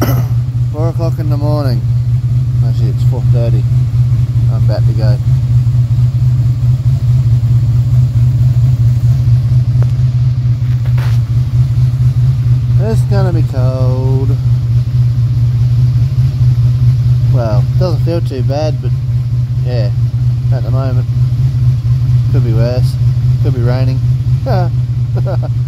Four o'clock in the morning. Actually, it's four thirty. I'm about to go. It's gonna be cold. Well, doesn't feel too bad, but yeah, at the moment. Could be worse. Could be raining.